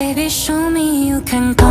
Baby, show me you can go